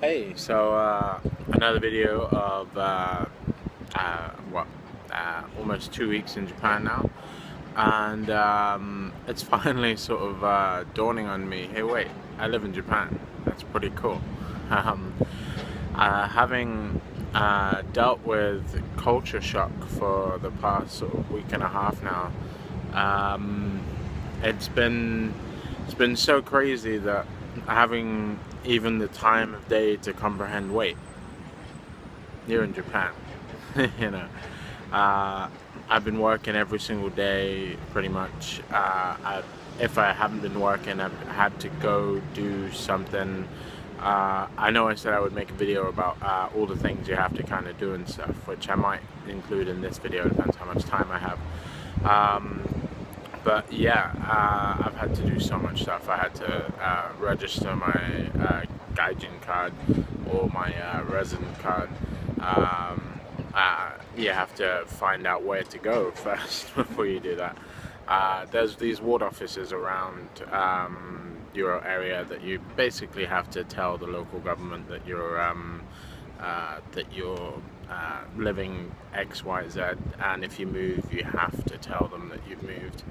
Hey, so uh, another video of uh, uh, what uh, almost two weeks in Japan now, and um, it's finally sort of uh, dawning on me. Hey, wait, I live in Japan. That's pretty cool. Um, uh, having dealt with culture shock for the past sort of week and a half now, um, it's been it's been so crazy that having even the time of day to comprehend weight. Here in Japan you know. Uh, I've been working every single day pretty much. Uh, I, if I haven't been working I've had to go do something. Uh, I know I said I would make a video about uh, all the things you have to kind of do and stuff which I might include in this video depends how much time I have. Um, but yeah, uh, I've had to do so much stuff. I had to uh, register my uh, Gaijin card or my uh, resident card. Um, uh, you have to find out where to go first before you do that. Uh, there's these ward offices around um, your area that you basically have to tell the local government that you're um, uh, that you're living X, Y, Z, and if you move, you have to tell them that you've moved.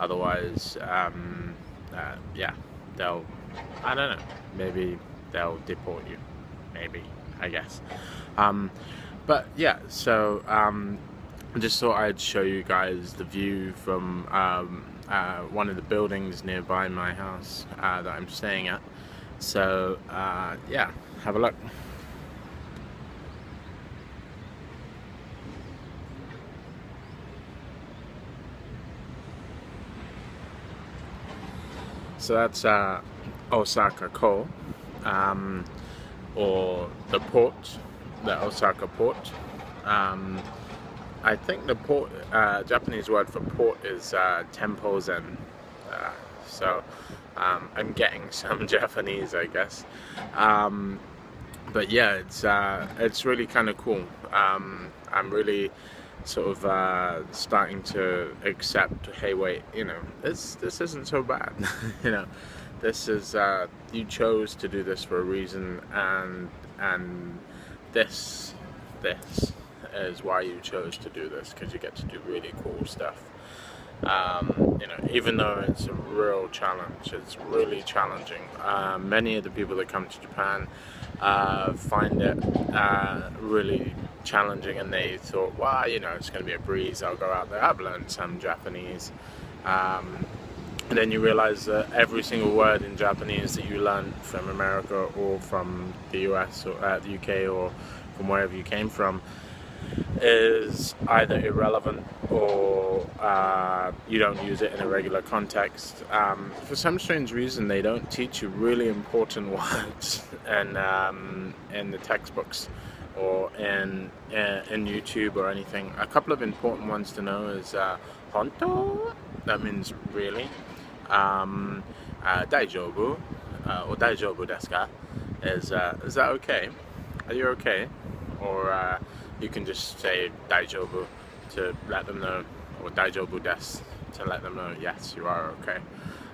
Otherwise, um, uh, yeah, they'll, I don't know, maybe they'll deport you. Maybe, I guess. Um, but yeah, so um, I just thought I'd show you guys the view from um, uh, one of the buildings nearby my house uh, that I'm staying at. So uh, yeah, have a look. So that's uh, Osaka Ko, um, or the port, the Osaka port. Um, I think the port, uh, Japanese word for port is uh, Tempozan. Uh, so um, I'm getting some Japanese, I guess. Um, but yeah, it's uh, it's really kind of cool. Um, I'm really sort of uh, starting to accept, hey, wait, you know, this this isn't so bad, you know, this is uh, you chose to do this for a reason, and and this this is why you chose to do this because you get to do really cool stuff. Um, you know, even though it's a real challenge, it's really challenging. Uh, many of the people that come to Japan uh, find it uh, really challenging and they thought, well, you know, it's going to be a breeze, I'll go out there. I've learned some Japanese. Um, and then you realize that every single word in Japanese that you learn from America or from the US or uh, the UK or from wherever you came from is either irrelevant or uh, you don't use it in a regular context. Um, for some strange reason, they don't teach you really important words in, um, in the textbooks or in, in YouTube or anything. A couple of important ones to know is uh, honto, that means really. Um, uh, daijoubu, uh, or daijoubu desu ka, is, uh, is that okay? Are you okay? Or uh, you can just say daijoubu to let them know, or daijoubu desu to let them know, yes, you are okay.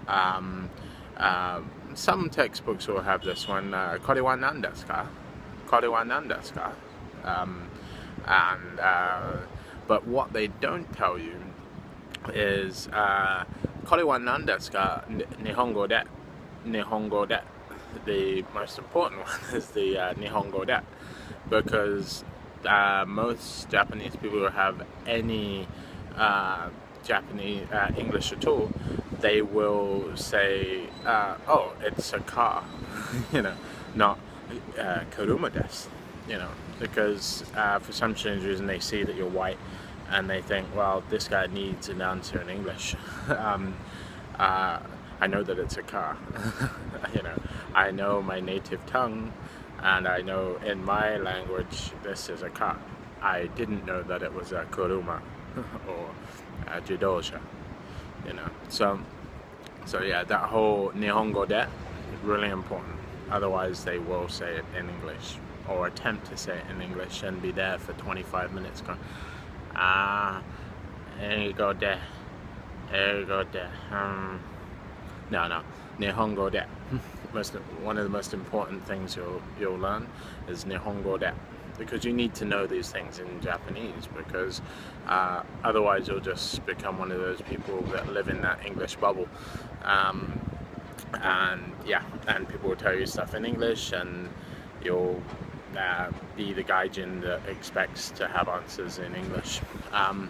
Um, uh, some textbooks will have this one, uh, kore wa nan desu ka? Kore wa nan desu ka? Um, and, uh, but what they don't tell you is, uh? Nihongo de. Nihongo de. The most important one is the uh, Nihongo de. Because uh, most Japanese people who have any uh, Japanese uh, English at all, they will say, uh, "Oh, it's a car," you know, not uh, "kuruma desu," you know, because uh, for some strange reason they see that you're white and they think, "Well, this guy needs an answer in English." um, I know that it's a car, you know. I know my native tongue and I know in my language this is a car. I didn't know that it was a kuruma or a jidosha, you know. So, so yeah, that whole Nihongo de is really important. Otherwise, they will say it in English or attempt to say it in English and be there for 25 minutes going, ah, there you go de, there you go de. Um, no, no, Nihongo de. most one of the most important things you'll you'll learn is Nihongo de because you need to know these things in Japanese because uh, otherwise you'll just become one of those people that live in that English bubble. Um, and yeah and people will tell you stuff in English and you'll uh, be the gaijin that expects to have answers in English um,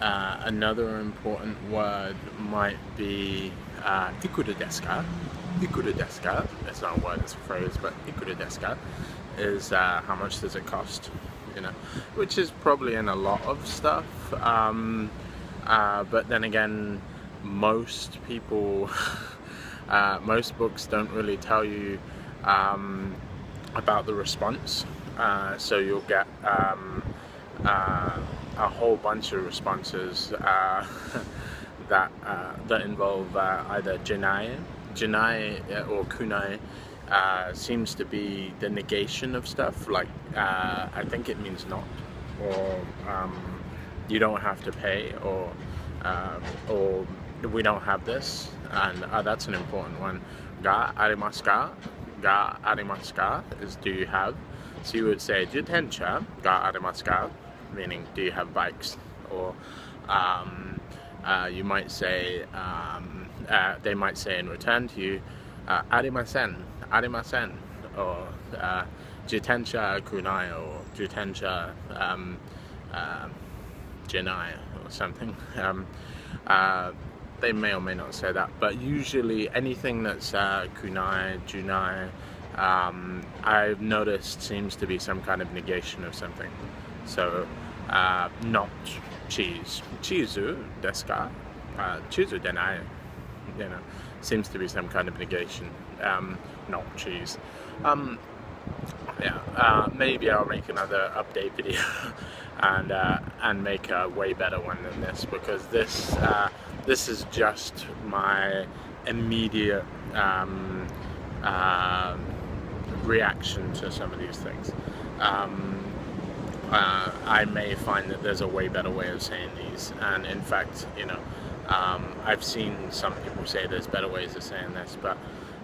uh, another important word might be uh, ikura desu ka? Ikura desu ka? It's not a word, it's a phrase, but ikura desu is uh, how much does it cost? You know, which is probably in a lot of stuff. Um, uh, but then again, most people, uh, most books don't really tell you um, about the response. Uh, so you'll get um, uh, a whole bunch of responses uh, that uh, that involve uh, either janai, janai or kunai. Seems to be the negation of stuff. Like I think it means not, or um, you don't have to pay, or or we don't have this, and that's an important one. Ga arimasu ka? Ga arimasu ka is do you have? So you would say jitensha ga arimasu ka? meaning do you have bikes or um, uh, you might say um, uh, they might say in return to you uh, arimasen arimasen or uh, jitensha kunai or jitensha um, uh, jinai or something um, uh, they may or may not say that but usually anything that's uh, kunai junai um, I've noticed seems to be some kind of negation of something so uh, not cheese. Chizu desu ka? Uh, chizu denai. You know, seems to be some kind of negation. Um, not cheese. Um, yeah, uh, maybe I'll make another update video and uh, and make a way better one than this because this uh, this is just my immediate um, uh, reaction to some of these things. Um, uh, I may find that there's a way better way of saying these. And in fact, you know, um, I've seen some people say there's better ways of saying this, but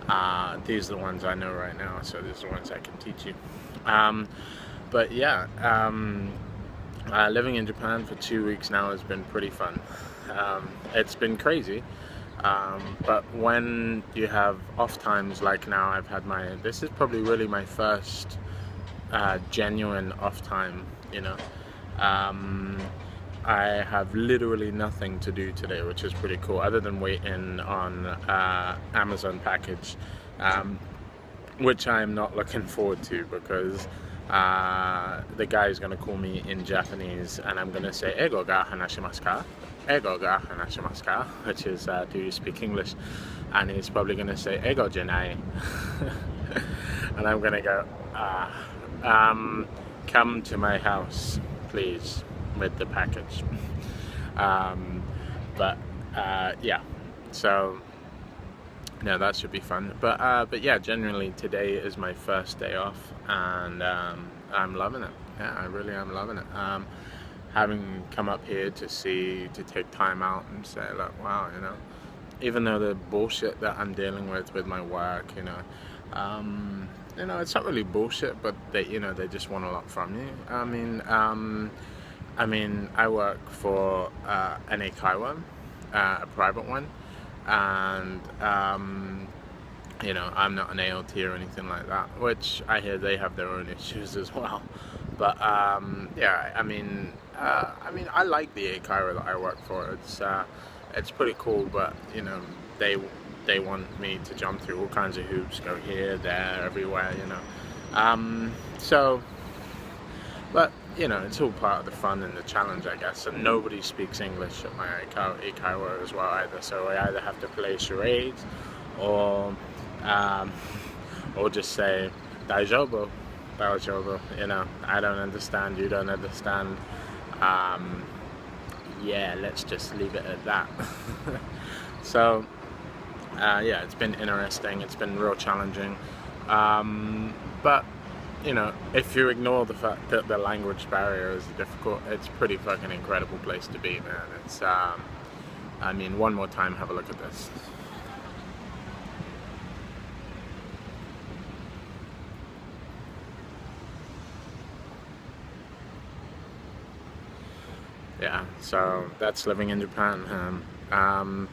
uh, these are the ones I know right now, so these are the ones I can teach you. Um, but yeah, um, uh, living in Japan for two weeks now has been pretty fun. Um, it's been crazy. Um, but when you have off times like now I've had my this is probably really my first uh, genuine off time you know um, I have literally nothing to do today which is pretty cool other than waiting on uh, Amazon package um, which I'm not looking forward to because uh, the guy is going to call me in Japanese and I'm going to say eigo ga hanashimasu ka eigo ga hanashimasu ka which is uh, do you speak English? And he's probably going to say eigo janai and I'm going to go ah um, come to my house please with the package. Um, but uh, yeah. So no that should be fun. But uh, but yeah generally today is my first day off and um, I'm loving it. Yeah I really am loving it. Um, having come up here to see to take time out and say look wow you know even though the bullshit that I'm dealing with with my work you know um, you know, it's not really bullshit, but they, you know, they just want a lot from you. I mean, um, I mean, I work for uh, an eikaiwa, uh, a private one, and um, you know, I'm not an ALT or anything like that, which I hear they have their own issues as well. But um, yeah, I mean, uh, I mean, I like the eikaiwa that I work for. It's uh, it's pretty cool, but you know, they they want me to jump through all kinds of hoops, go here, there, everywhere, you know. Um, so, but you know, it's all part of the fun and the challenge, I guess. And nobody speaks English at my eikaiwa as well either. So I either have to play charades, or um, or just say "daijobu," "daijobu." You know, I don't understand. You don't understand. Um, yeah, let's just leave it at that. so uh, yeah, it's been interesting. It's been real challenging. Um, but you know, if you ignore the fact that the language barrier is difficult, it's pretty fucking incredible place to be, man. It's, um, I mean, one more time, have a look at this. yeah, so that's living in Japan. Um, um,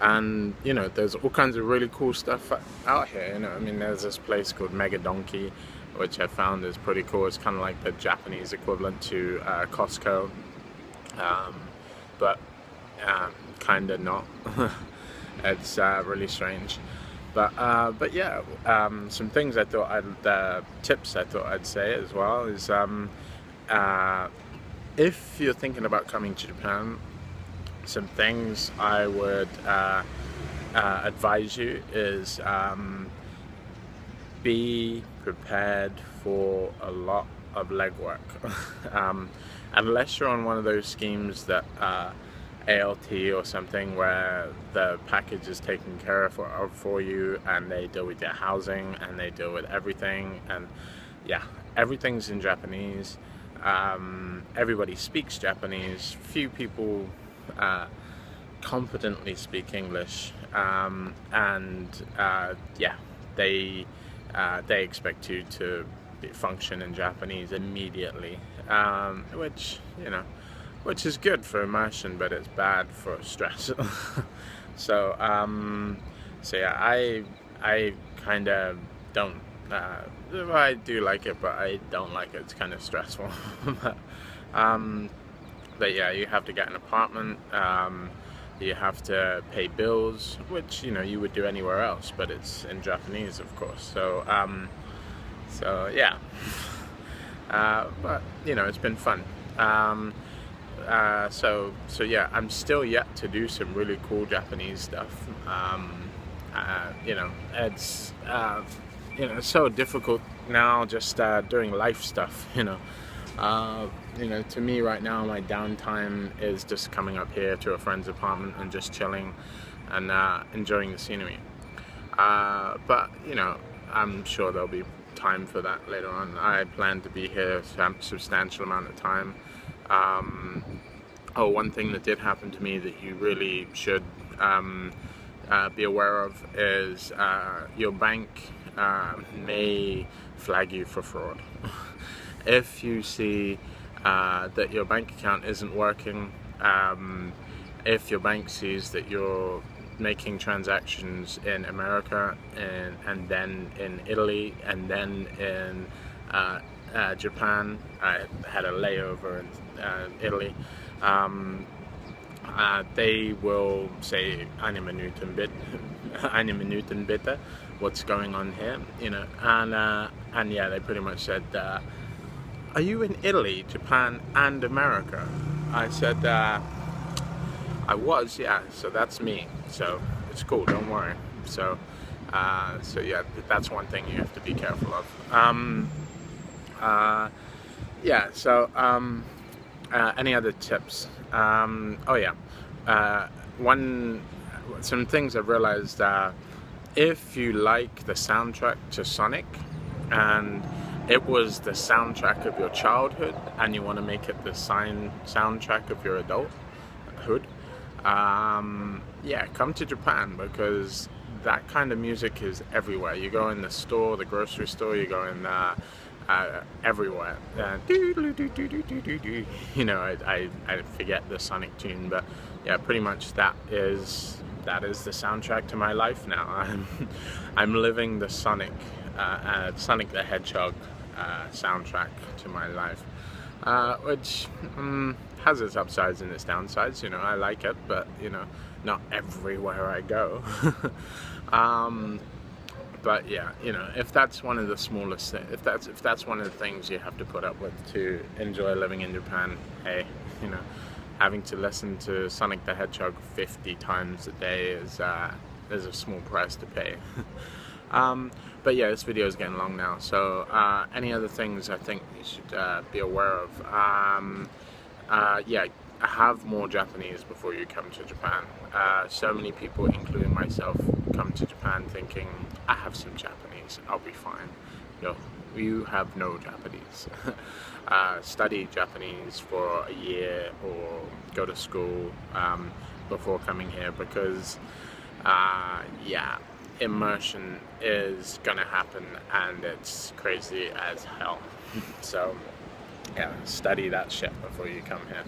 and you know, there's all kinds of really cool stuff out here. You know, I mean, there's this place called Mega Donki, which I found is pretty cool. It's kind of like the Japanese equivalent to uh, Costco, um, but um, kind of not. it's uh, really strange. But uh, but yeah, um, some things I thought I'd uh, tips I thought I'd say as well is um, uh, if you're thinking about coming to Japan, some things I would uh, uh, advise you is um, be prepared for a lot of legwork. um, unless you're on one of those schemes that uh, ALT or something where the package is taken care of for, for you and they deal with your housing and they deal with everything and yeah everything's in Japanese um, everybody speaks Japanese few people uh, competently speak English um, and uh, yeah they uh, they expect you to function in Japanese immediately um, which you know which is good for immersion, but it's bad for stress. so, um, so yeah, I I kind of don't. Uh, I do like it, but I don't like it. It's kind of stressful. but, um, but yeah, you have to get an apartment. Um, you have to pay bills, which you know you would do anywhere else, but it's in Japanese, of course. So, um, so yeah. Uh, but you know, it's been fun. Um, uh, so so yeah I'm still yet to do some really cool Japanese stuff um, uh, you know it's uh, you know it's so difficult now just uh, doing life stuff you know. Uh, you know to me right now my downtime is just coming up here to a friend's apartment and just chilling and enjoying the scenery. But you know I'm sure there'll be time for that later on. I plan to be here a substantial amount of time. Um, oh, one thing that did happen to me that you really should um, uh, be aware of is uh, your bank uh, may flag you for fraud. if you see uh, that your bank account isn't working, um, if your bank sees that you're making transactions in America and, and then in Italy and then in uh, uh, Japan. I had a layover in uh, Italy. Um, uh, they will say eine Minuten bitte, what's going on here, you know, and uh, and yeah, they pretty much said, uh, are you in Italy, Japan, and America? I said, uh, I was, yeah. So that's me. So it's cool. Don't worry. So. Uh, so yeah, that's one thing you have to be careful of. Um, uh, yeah, so um, uh, any other tips? Um, oh yeah, uh, one, some things I've realized uh, if you like the soundtrack to Sonic and it was the soundtrack of your childhood and you want to make it the sign soundtrack of your adulthood, um, yeah, come to Japan because that kind of music is everywhere. You go in the store, the grocery store, you go in uh, uh, everywhere. Uh, you know, I, I, I, forget the Sonic tune, but yeah, pretty much that is that is the soundtrack to my life now. I'm I'm living the Sonic uh, uh Sonic the Hedgehog uh, soundtrack to my life, uh, which um, has its upsides and its downsides. You know, I like it, but you know, not everywhere I go. um, but yeah, you know, if that's one of the smallest, if that's if that's one of the things you have to put up with to enjoy living in Japan, hey, you know, having to listen to Sonic the Hedgehog 50 times a day is uh, is a small price to pay. um, but yeah, this video is getting long now. So uh, any other things I think you should uh, be aware of? Um, uh, yeah, have more Japanese before you come to Japan. Uh, so many people, including myself, come to Japan thinking, I have some Japanese, I'll be fine. No, you have no Japanese. uh, study Japanese for a year or go to school um, before coming here because, uh, yeah, immersion is gonna happen and it's crazy as hell. so, yeah, study that shit before you come here.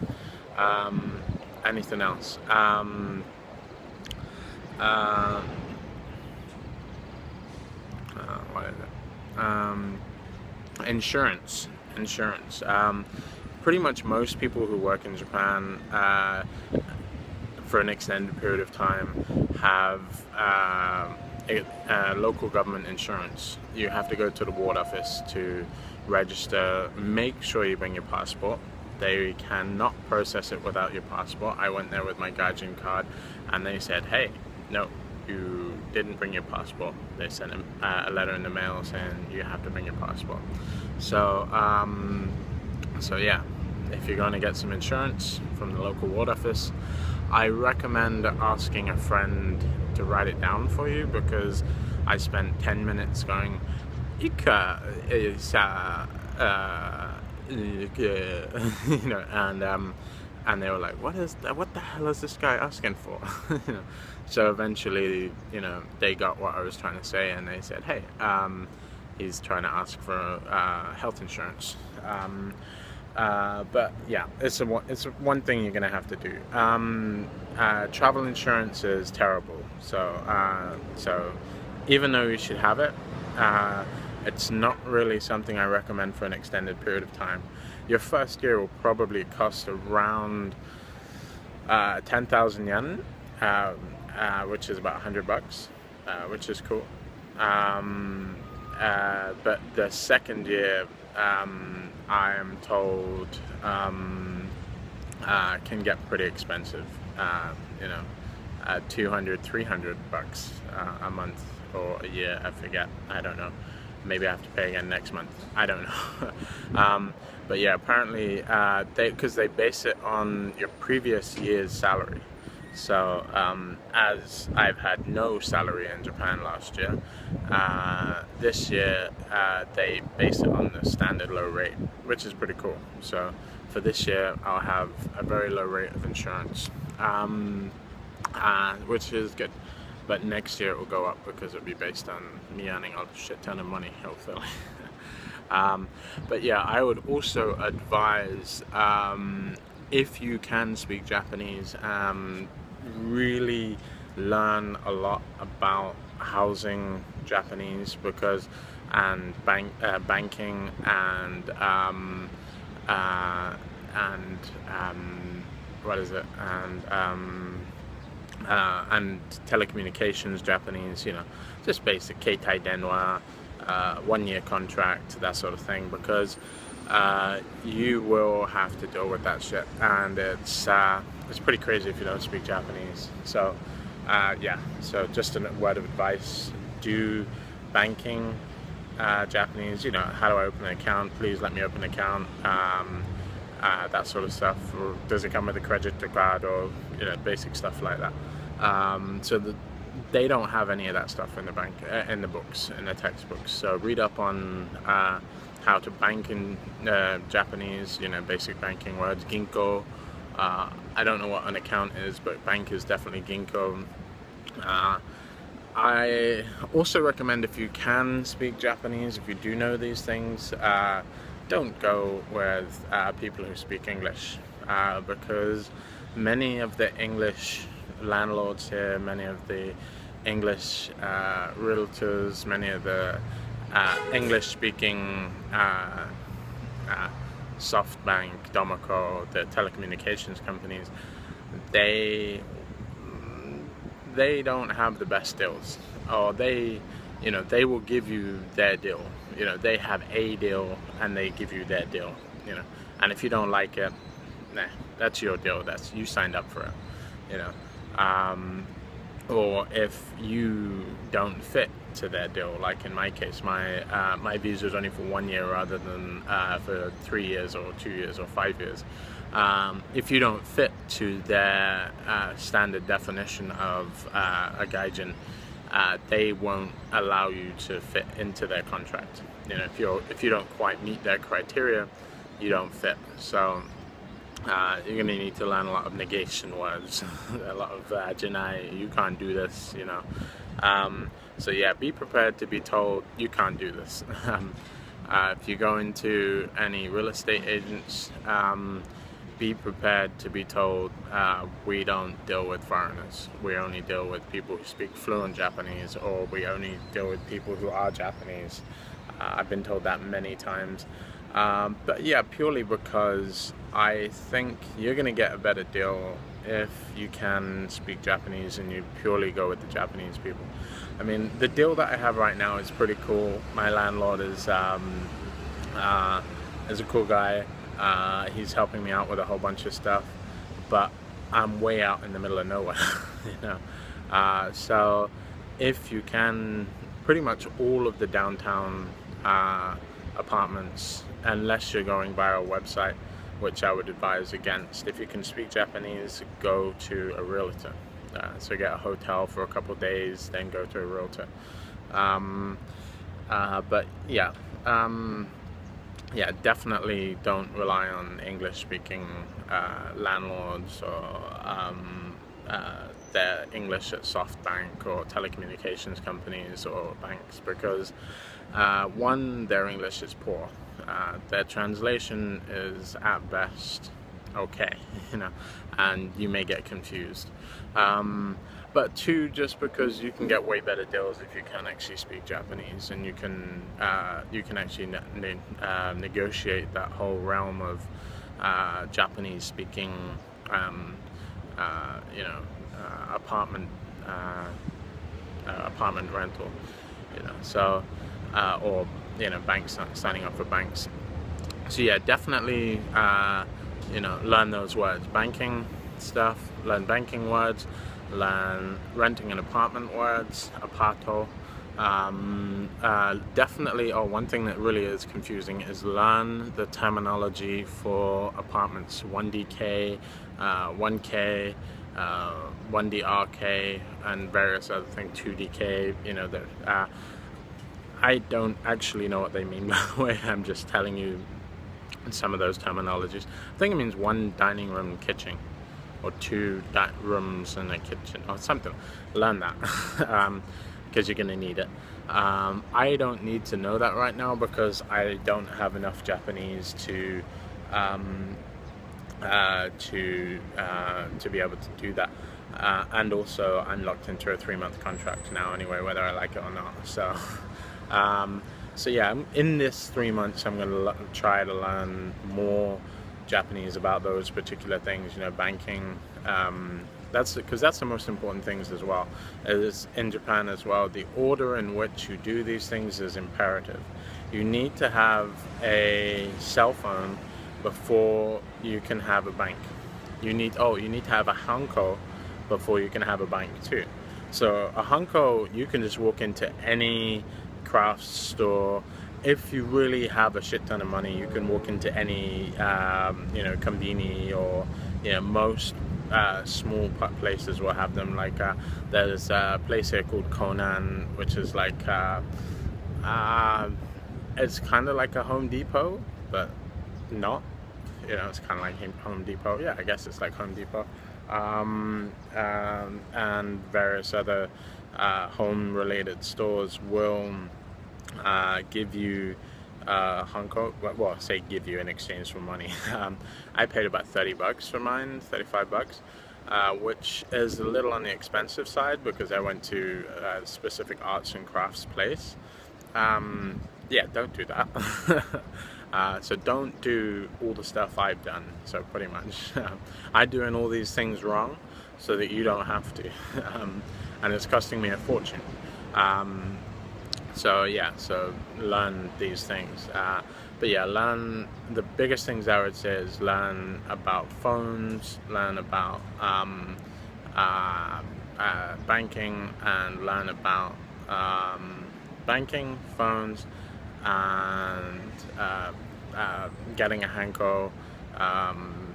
Um, anything else? Um, uh, uh, what is it? Um, insurance. Insurance. Um, pretty much most people who work in Japan uh, for an extended period of time have uh, a, local government insurance. You have to go to the ward office to register. Make sure you bring your passport. They cannot process it without your passport. I went there with my Gaijin card and they said, hey, no, you didn't bring your passport. They sent uh, a letter in the mail saying you have to bring your passport. So, um, so yeah, if you're going to get some insurance from the local ward office, I recommend asking a friend to write it down for you because I spent 10 minutes going, Ika is, uh, uh, you know, and um, and they were like, "What is that? What the hell is this guy asking for?" so eventually, you know, they got what I was trying to say, and they said, "Hey, um, he's trying to ask for uh, health insurance." Um, uh, but yeah, it's a it's one thing you're gonna have to do. Um, uh, travel insurance is terrible. So uh, so even though you should have it, uh, it's not really something I recommend for an extended period of time. Your first year will probably cost around uh, 10,000 yen, um, which is about 100 bucks, which is cool. Um, but the second year um, I am told um, uh, can get pretty expensive. Uh, you know, uh, 200, 300 bucks uh, a month or a year. I forget. I don't know. Maybe I have to pay again next month. I don't know. but yeah, apparently uh, they because they base it on your previous year's salary. So um, as I've had no salary in Japan last year, uh, this year uh, they base it on the standard low rate, which is pretty cool. So for this year, I'll have a very low rate of insurance, um, uh, which is good. But next year it will go up because it'll be based on me earning a shit ton of money, hopefully. um, but yeah, I would also advise um, if you can speak Japanese, um, really learn a lot about housing Japanese because and bank uh, banking and um, uh, and um, what is it? And um, uh, and telecommunications Japanese you know just basic keitai denwa uh, one year contract that sort of thing because uh, you will have to deal with that shit and it's uh, it's pretty crazy if you don't speak Japanese. So uh, yeah, so just a word of advice, do banking uh, Japanese, you know, how do I open an account? Please let me open an account. Um, uh, that sort of stuff. Or does it come with a credit card or, you know, basic stuff like that. Um, so the, they don't have any of that stuff in the bank, uh, in the books, in the textbooks. So read up on uh, how to bank in uh, Japanese, you know, basic banking words, ginko, uh, I don't know what an account is, but bank is definitely Ginko. Uh, I also recommend if you can speak Japanese, if you do know these things, uh, don't go with people who speak English because many of the English landlords here, many of the English uh, realtors, many of the uh, English speaking uh, uh, SoftBank, Docomo, the telecommunications companies, they they don't have the best deals, or they, you know, they will give you their deal. You know, they have a deal and they give you their deal. You know, and if you don't like it, nah, that's your deal. That's you signed up for it. You know, um, or if you don't fit to their deal. Like in my case, my uh, my visa is only for one year rather than uh, for three years or two years or five years. Um, if you don't fit to their uh, standard definition of uh, a gaijin, uh, they won't allow you to fit into their contract. You know, if you if you don't quite meet their criteria, you don't fit. So. Uh, you're gonna need to learn a lot of negation words, a lot of uh, you can't do this, you know. Um, so yeah, be prepared to be told you can't do this. um, uh, if you go into any real estate agents, um, be prepared to be told uh, we don't deal with foreigners. We only deal with people who speak fluent Japanese or we only deal with people who are Japanese. Uh, I've been told that many times. Um, but yeah, purely because I think you're going to get a better deal if you can speak Japanese and you purely go with the Japanese people. I mean, the deal that I have right now is pretty cool. My landlord is um, uh, is a cool guy. Uh, he's helping me out with a whole bunch of stuff, but I'm way out in the middle of nowhere, you know. Uh, so if you can, pretty much all of the downtown uh, apartments, unless you're going via a website, which I would advise against. If you can speak Japanese, go to a realtor. Uh, so get a hotel for a couple days, then go to a realtor. Um, uh, but yeah, um, yeah, definitely don't rely on English-speaking uh, landlords or um, uh, their English at SoftBank or telecommunications companies or banks because uh, one, their English is poor. Uh, their translation is at best okay, you know, and you may get confused. Um, but two, just because you can get way better deals if you can actually speak Japanese, and you can uh, you can actually ne ne uh, negotiate that whole realm of uh, Japanese speaking, um, uh, you know, uh, apartment apartment rental, you know, so or you know banks signing up for banks. So yeah, definitely uh, you know learn those words, banking stuff, learn banking words learn renting an apartment words, aparto. Um, uh, definitely, or oh, one thing that really is confusing is learn the terminology for apartments 1DK, uh, 1K, uh, 1DRK, and various other things, 2DK. You know, that uh, I don't actually know what they mean by the way, I'm just telling you some of those terminologies. I think it means one dining room and kitchen or two rooms and a kitchen or something. Learn that because um, you're going to need it. Um, I don't need to know that right now because I don't have enough Japanese to um, uh, to uh, to be able to do that. Uh, and also, I'm locked into a three-month contract now anyway, whether I like it or not. So, um, so yeah, in this three months, I'm going to try to learn more Japanese about those particular things, you know, banking. Um, that's because that's the most important things as well. Is in Japan as well, the order in which you do these things is imperative. You need to have a cell phone before you can have a bank. You need oh, you need to have a hanko before you can have a bank too. So a hanko, you can just walk into any craft store if you really have a shit ton of money, you can walk into any, um, you know, Konbini or, you know, most uh, small places will have them. Like uh, there's a place here called Kohnan which is like, uh, uh it's kind of like a Home Depot, but not. You know, it's kind of like Home Depot. Yeah, I guess it's like Home Depot. Um, um, and various other uh, home-related stores will uh, give you uh, hanko, well, say give you in exchange for money. Um, I paid about 30 bucks for mine, 35 bucks, uh, which is a little on the expensive side because I went to a specific arts and crafts place. Um, yeah, don't do that. uh, so don't do all the stuff I've done. So pretty much, I'm doing all these things wrong so that you don't have to. um, and it's costing me a fortune. So yeah so learn these things. Uh, but yeah learn the biggest things I would say is learn about phones learn about um, uh, uh, banking and learn about um, banking phones and uh, uh, getting a hanko um,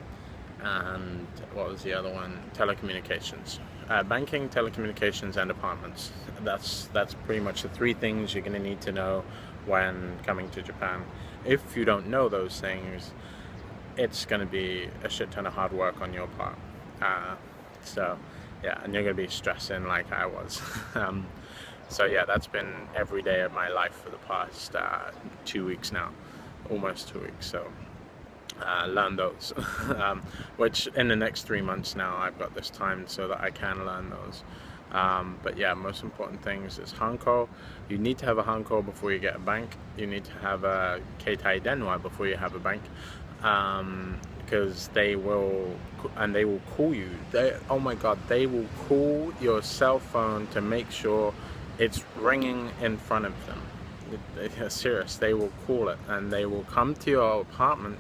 and what was the other one? Telecommunications uh, banking, telecommunications, and apartments. That's that's pretty much the three things you're going to need to know when coming to Japan. If you don't know those things, it's going to be a shit ton of hard work on your part. Uh, so yeah, and you're going to be stressing like I was. um, so yeah, that's been every day of my life for the past uh, two weeks now, almost two weeks. So uh, learn those. Um, which in the next three months now I've got this time so that I can learn those. Um, but yeah most important things is Hanko you need to have a Hanko before you get a bank. You need to have a Keitai Denwa before you have a bank. Um, because they will and they will call you. They oh my god they will call your cell phone to make sure it's ringing in front of them. Serious. They will call it and they will come to your apartment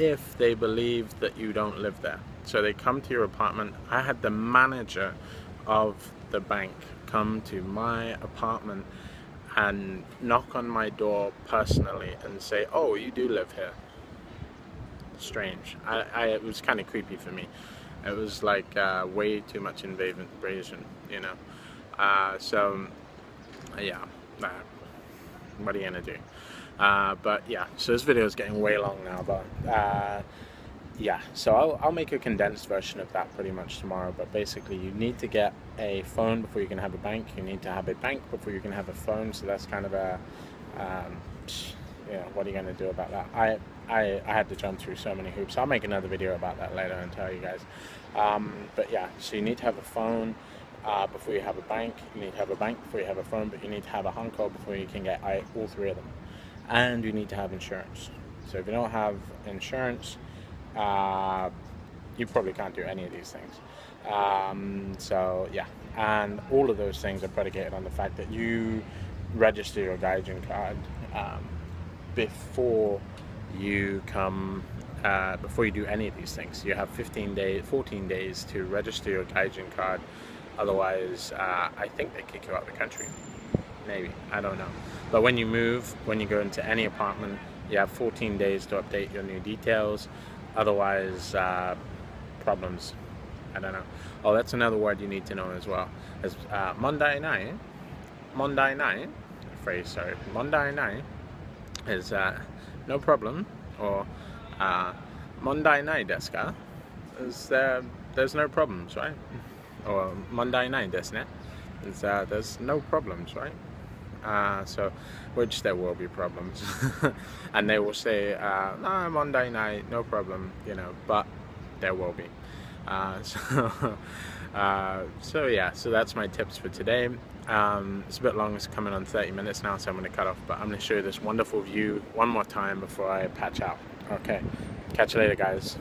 if they believe that you don't live there. So they come to your apartment. I had the manager of the bank come to my apartment and knock on my door personally and say, oh, you do live here. Strange. I, I it was kind of creepy for me. It was like uh, way too much invasion, you know. Uh, so, yeah, uh, what are you gonna do? Uh, but yeah, so this video is getting way long now, but uh, yeah, so I'll, I'll make a condensed version of that pretty much tomorrow. But basically, you need to get a phone before you can have a bank. You need to have a bank before you can have a phone. So that's kind of a, um, yeah, what are you going to do about that? I, I, I had to jump through so many hoops. I'll make another video about that later and tell you guys. Um, but yeah, so you need to have a phone. Uh, before you have a bank, you need to have a bank before you have a phone, but you need to have a Hanko before you can get all three of them and you need to have insurance. So if you don't have insurance, uh, you probably can't do any of these things. Um, so yeah, and all of those things are predicated on the fact that you register your Gaijin card um, before you come, uh, before you do any of these things. You have 15 days, 14 days to register your Gaijin card. Otherwise, uh, I think they kick you out of the country. Maybe, I don't know. But when you move, when you go into any apartment, you have 14 days to update your new details. Otherwise, uh, problems. I don't know. Oh, that's another word you need to know as well. As uh, mondai nai, mondai nai, phrase, sorry, mondai nai is uh, no problem, or uh, mondai nai desu ka? Is uh, there's no problems, right? Or mondai nai desu ne? Is uh, there's no problems, right? Uh, so, which there will be problems, and they will say, uh, "No, mondai nai, no problem," you know. But there will be. Uh, so, uh, so yeah. So that's my tips for today. Um, it's a bit long. It's coming on 30 minutes now, so I'm going to cut off. But I'm going to show you this wonderful view one more time before I patch out. Okay. Catch you later, guys.